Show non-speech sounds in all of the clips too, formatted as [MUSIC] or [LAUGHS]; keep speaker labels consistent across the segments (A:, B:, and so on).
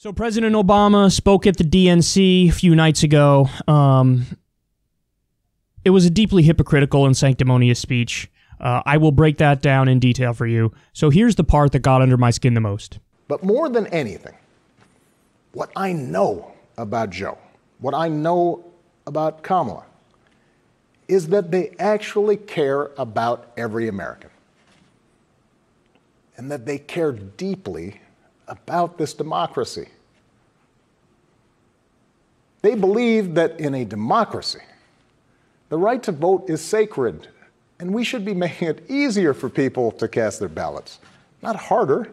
A: So President Obama spoke at the DNC a few nights ago. Um, it was a deeply hypocritical and sanctimonious speech. Uh, I will break that down in detail for you. So here's the part that got under my skin the most.
B: But more than anything, what I know about Joe, what I know about Kamala, is that they actually care about every American. And that they care deeply about this democracy. They believe that in a democracy, the right to vote is sacred, and we should be making it easier for people to cast their ballots, not harder.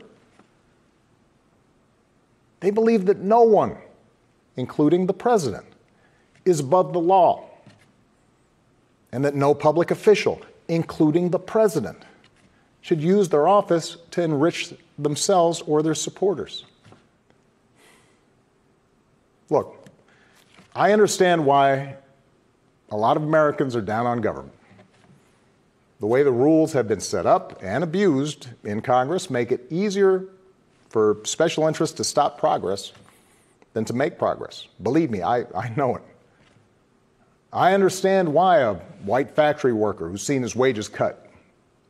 B: They believe that no one, including the president, is above the law, and that no public official, including the president, should use their office to enrich themselves or their supporters. Look, I understand why a lot of Americans are down on government. The way the rules have been set up and abused in Congress make it easier for special interests to stop progress than to make progress. Believe me, I, I know it. I understand why a white factory worker who's seen his wages cut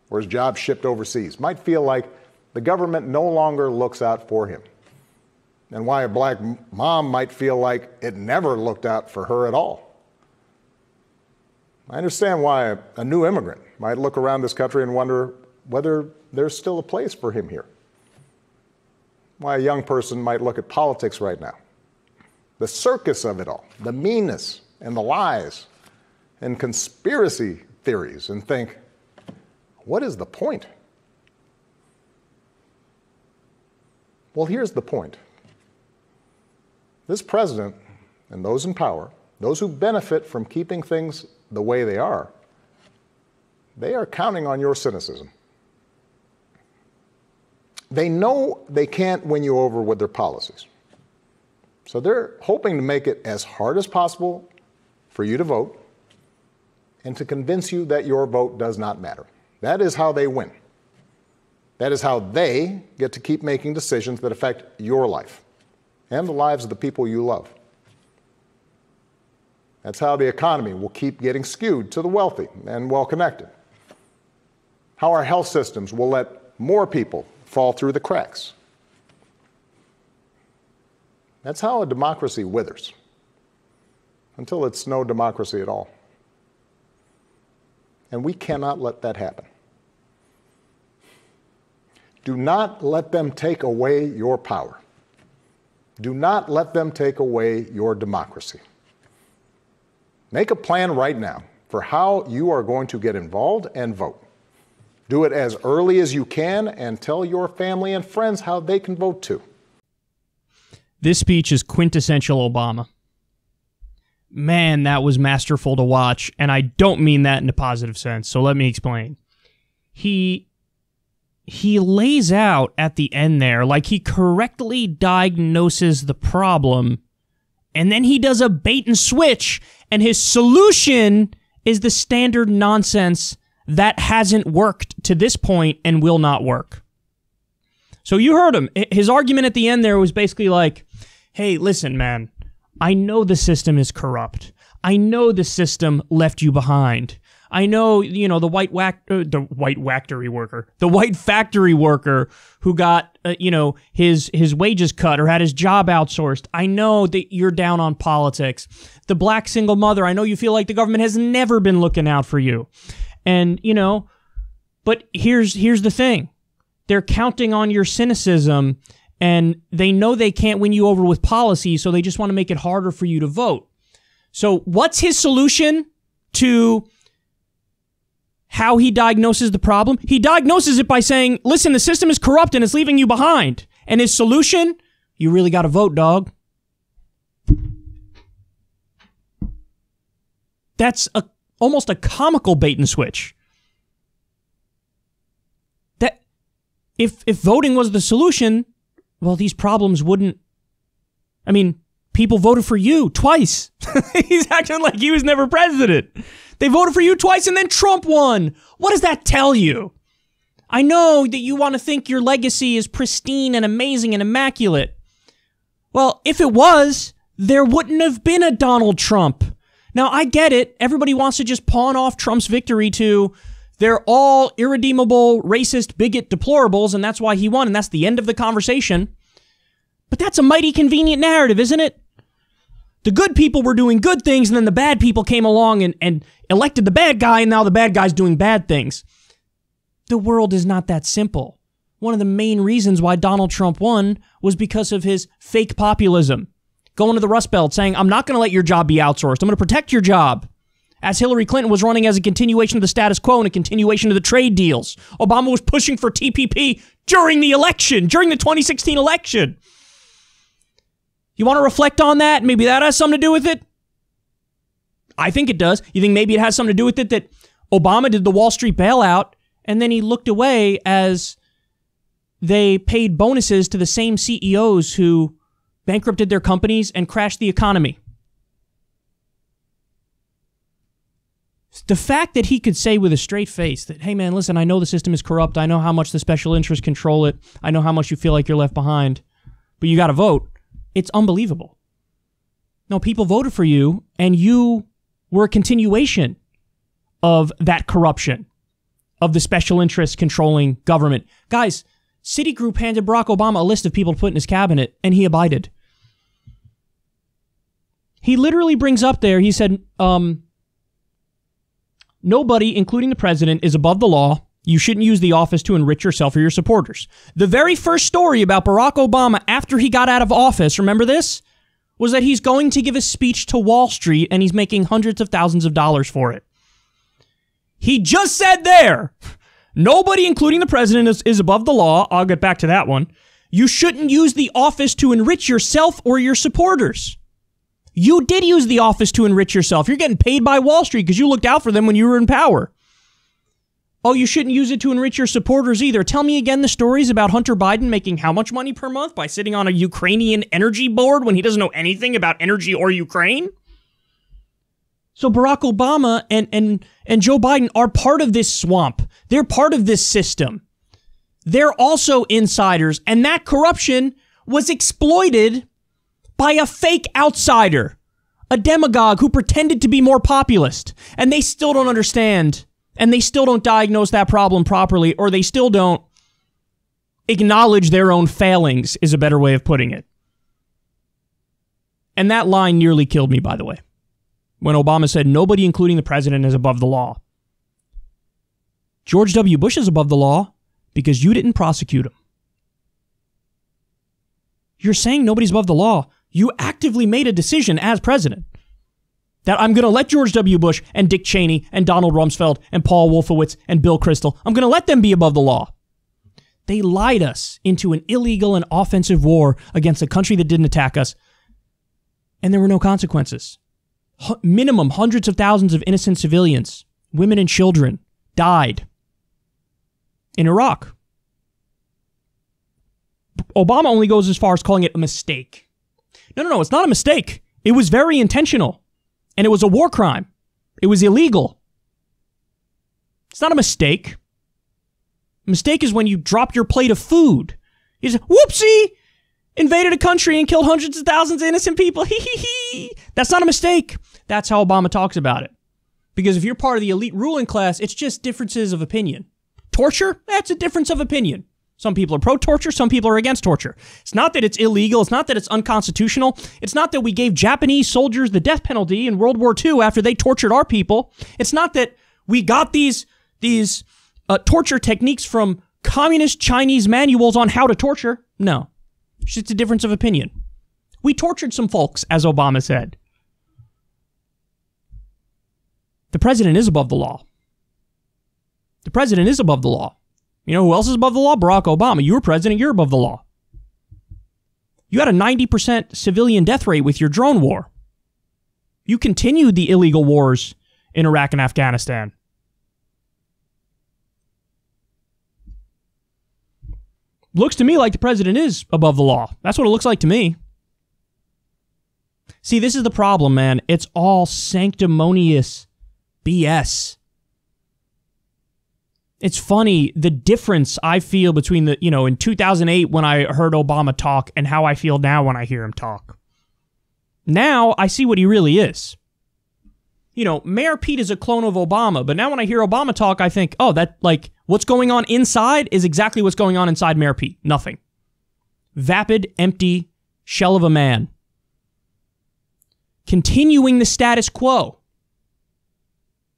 B: or his job shipped overseas might feel like the government no longer looks out for him. And why a black mom might feel like it never looked out for her at all. I understand why a new immigrant might look around this country and wonder whether there's still a place for him here. Why a young person might look at politics right now. The circus of it all, the meanness and the lies and conspiracy theories, and think, what is the point? Well, here's the point. This president and those in power, those who benefit from keeping things the way they are, they are counting on your cynicism. They know they can't win you over with their policies. So they're hoping to make it as hard as possible for you to vote and to convince you that your vote does not matter. That is how they win. That is how they get to keep making decisions that affect your life and the lives of the people you love. That's how the economy will keep getting skewed to the wealthy and well connected. How our health systems will let more people fall through the cracks. That's how a democracy withers until it's no democracy at all. And we cannot let that happen. Do not let them take away your power. Do not let them take away your democracy. Make a plan right now for how you are going to get involved and vote. Do it as early as you can and tell your family and friends how they can vote too.
A: This speech is quintessential Obama. Man, that was masterful to watch, and I don't mean that in a positive sense, so let me explain. He he lays out at the end there, like he correctly diagnoses the problem, and then he does a bait and switch, and his solution is the standard nonsense that hasn't worked to this point and will not work. So you heard him. His argument at the end there was basically like, hey, listen, man, I know the system is corrupt. I know the system left you behind. I know, you know, the white whack, uh, the white factory worker, the white factory worker who got, uh, you know, his his wages cut or had his job outsourced. I know that you're down on politics. The black single mother. I know you feel like the government has never been looking out for you, and you know, but here's here's the thing: they're counting on your cynicism, and they know they can't win you over with policy, so they just want to make it harder for you to vote. So, what's his solution to how he diagnoses the problem. He diagnoses it by saying, listen, the system is corrupt and it's leaving you behind. And his solution, you really got to vote, dog. That's a almost a comical bait and switch. That if if voting was the solution, well, these problems wouldn't. I mean, people voted for you twice. [LAUGHS] He's acting like he was never president. They voted for you twice and then Trump won. What does that tell you? I know that you want to think your legacy is pristine and amazing and immaculate. Well, if it was, there wouldn't have been a Donald Trump. Now, I get it. Everybody wants to just pawn off Trump's victory to they're all irredeemable, racist, bigot deplorables, and that's why he won, and that's the end of the conversation. But that's a mighty convenient narrative, isn't it? The good people were doing good things, and then the bad people came along and, and elected the bad guy, and now the bad guy's doing bad things. The world is not that simple. One of the main reasons why Donald Trump won was because of his fake populism. Going to the Rust Belt saying, I'm not going to let your job be outsourced. I'm going to protect your job as Hillary Clinton was running as a continuation of the status quo and a continuation of the trade deals. Obama was pushing for TPP during the election, during the 2016 election. You want to reflect on that? Maybe that has something to do with it? I think it does. You think maybe it has something to do with it that Obama did the Wall Street bailout and then he looked away as they paid bonuses to the same CEOs who bankrupted their companies and crashed the economy? the fact that he could say with a straight face that, hey man, listen, I know the system is corrupt. I know how much the special interests control it. I know how much you feel like you're left behind, but you got to vote. It's unbelievable. No, people voted for you, and you were a continuation of that corruption, of the special interests controlling government. Guys, Citigroup handed Barack Obama a list of people to put in his cabinet, and he abided. He literally brings up there, he said, um, Nobody, including the president, is above the law. You shouldn't use the office to enrich yourself or your supporters. The very first story about Barack Obama after he got out of office, remember this? Was that he's going to give a speech to Wall Street and he's making hundreds of thousands of dollars for it. He just said there, nobody, including the president, is, is above the law. I'll get back to that one. You shouldn't use the office to enrich yourself or your supporters. You did use the office to enrich yourself. You're getting paid by Wall Street because you looked out for them when you were in power. Oh, you shouldn't use it to enrich your supporters either. Tell me again the stories about Hunter Biden making how much money per month by sitting on a Ukrainian energy board when he doesn't know anything about energy or Ukraine? So Barack Obama and and and Joe Biden are part of this swamp. They're part of this system. They're also insiders and that corruption was exploited by a fake outsider, a demagogue who pretended to be more populist, and they still don't understand, and they still don't diagnose that problem properly, or they still don't acknowledge their own failings, is a better way of putting it. And that line nearly killed me, by the way, when Obama said nobody, including the president, is above the law. George W. Bush is above the law because you didn't prosecute him. You're saying nobody's above the law you actively made a decision as president that I'm going to let George W. Bush and Dick Cheney and Donald Rumsfeld and Paul Wolfowitz and Bill Kristol, I'm going to let them be above the law. They lied us into an illegal and offensive war against a country that didn't attack us, and there were no consequences. H- minimum hundreds of thousands of innocent civilians, women and children, died in Iraq. Obama only goes as far as calling it a mistake. No, no, no. It's not a mistake. It was very intentional. And it was a war crime. It was illegal. It's not a mistake. A mistake is when you drop your plate of food. You just, whoopsie, invaded a country and killed hundreds of thousands of innocent people. [LAUGHS] That's not a mistake. That's how Obama talks about it. Because if you're part of the elite ruling class, it's just differences of opinion. Torture? That's a difference of opinion. Some people are pro torture, some people are against torture. It's not that it's illegal, it's not that it's unconstitutional, it's not that we gave Japanese soldiers the death penalty in World War II after they tortured our people. It's not that we got these these uh, torture techniques from communist Chinese manuals on how to torture. No. It's just a difference of opinion. We tortured some folks, as Obama said. The president is above the law. The president is above the law. You know who else is above the law? Barack Obama. You were president, you're above the law. You had a 90% civilian death rate with your drone war. You continued the illegal wars in Iraq and Afghanistan. Looks to me like the president is above the law. That's what it looks like to me. See, this is the problem, man. It's all sanctimonious BS. It's funny the difference I feel between the, you know, in 2008 when I heard Obama talk and how I feel now when I hear him talk. Now I see what he really is. You know, Mayor Pete is a clone of Obama, but now when I hear Obama talk, I think, oh, that, like, what's going on inside is exactly what's going on inside Mayor Pete. Nothing. Vapid, empty shell of a man. Continuing the status quo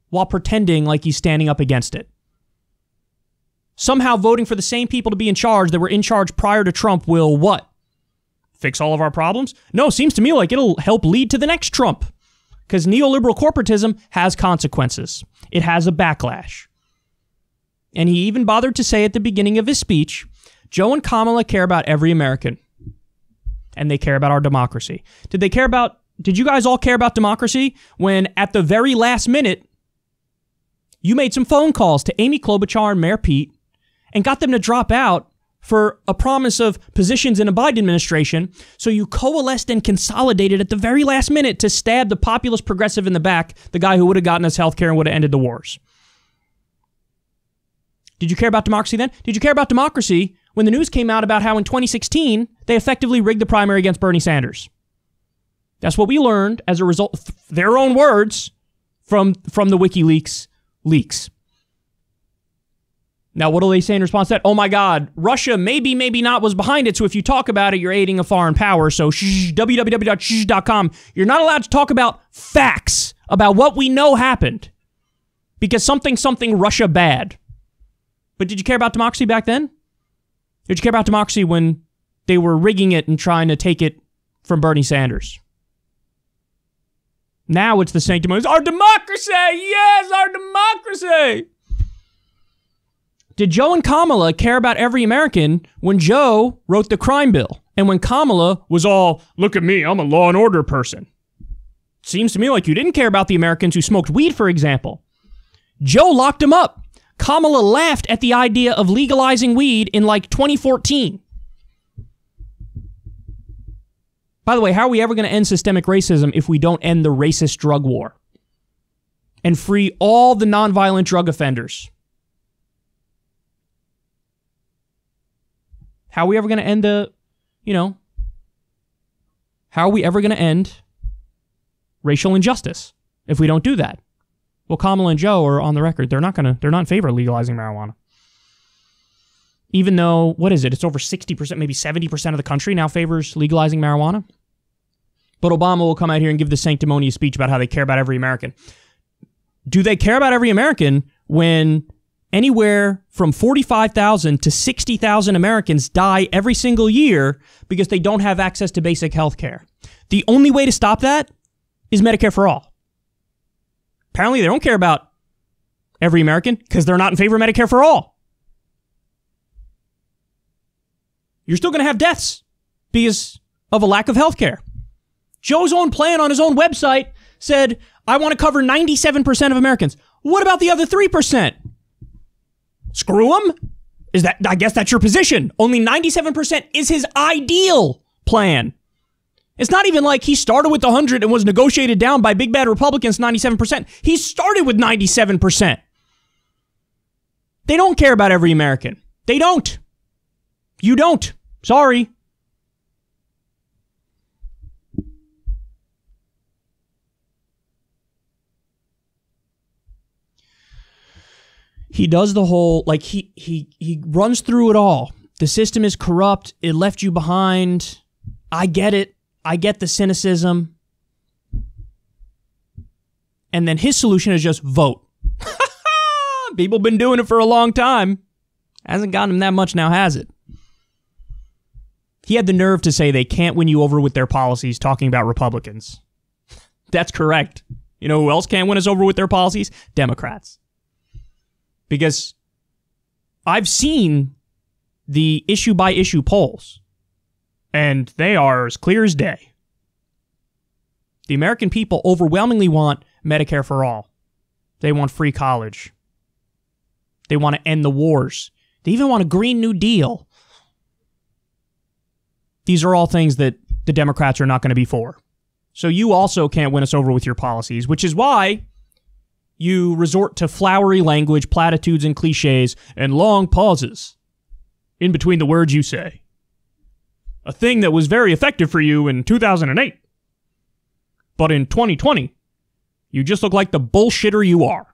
A: while pretending like he's standing up against it. Somehow voting for the same people to be in charge that were in charge prior to Trump will what? Fix all of our problems? No, seems to me like it'll help lead to the next Trump. Because neoliberal corporatism has consequences, it has a backlash. And he even bothered to say at the beginning of his speech Joe and Kamala care about every American, and they care about our democracy. Did they care about, did you guys all care about democracy when at the very last minute, you made some phone calls to Amy Klobuchar and Mayor Pete and got them to drop out for a promise of positions in a Biden administration. So you coalesced and consolidated at the very last minute to stab the populist progressive in the back, the guy who would have gotten us health care and would have ended the wars. Did you care about democracy then? Did you care about democracy when the news came out about how in 2016 they effectively rigged the primary against Bernie Sanders? That's what we learned as a result, their own words from, from the WikiLeaks leaks. Now, what do they say in response to that? Oh my God, Russia maybe, maybe not was behind it. So if you talk about it, you're aiding a foreign power. So shh, www.shh.com, you're not allowed to talk about facts about what we know happened because something, something Russia bad. But did you care about democracy back then? Did you care about democracy when they were rigging it and trying to take it from Bernie Sanders? Now it's the sanctimonious, our democracy! Yes, our democracy! Did Joe and Kamala care about every American when Joe wrote the crime bill and when Kamala was all, look at me, I'm a law and order person? Seems to me like you didn't care about the Americans who smoked weed, for example. Joe locked them up. Kamala laughed at the idea of legalizing weed in like 2014. By the way, how are we ever going to end systemic racism if we don't end the racist drug war and free all the nonviolent drug offenders? How are we ever going to end the, you know, how are we ever going to end racial injustice if we don't do that? Well, Kamala and Joe are on the record. They're not going to, they're not in favor of legalizing marijuana. Even though, what is it? It's over 60%, maybe 70% of the country now favors legalizing marijuana. But Obama will come out here and give the sanctimonious speech about how they care about every American. Do they care about every American when anywhere from 45,000 to 60,000 Americans die every single year because they don't have access to basic health care. The only way to stop that is Medicare for all. Apparently, they don't care about every American because they're not in favor of Medicare for all. You're still going to have deaths because of a lack of health care. Joe's own plan on his own website said, I want to cover 97% of Americans. What about the other 3%? Screw him? Is that, I guess that's your position. Only 97% is his ideal plan. It's not even like he started with 100 and was negotiated down by big bad Republicans 97%. He started with 97%. They don't care about every American. They don't. You don't. Sorry. He does the whole like he he he runs through it all. The system is corrupt. It left you behind. I get it. I get the cynicism. And then his solution is just vote. [LAUGHS] People been doing it for a long time. Hasn't gotten him that much now, has it? He had the nerve to say they can't win you over with their policies talking about Republicans. [LAUGHS] That's correct. You know who else can't win us over with their policies? Democrats because I've seen the issue by issue polls, and they are as clear as day. The American people overwhelmingly want Medicare for all. They want free college. They want to end the wars. They even want a Green New Deal. These are all things that the Democrats are not going to be for. So you also can't win us over with your policies, which is why you resort to flowery language, platitudes, and cliches, and long pauses in between the words you say. A thing that was very effective for you in 2008. But in 2020, you just look like the bullshitter you are.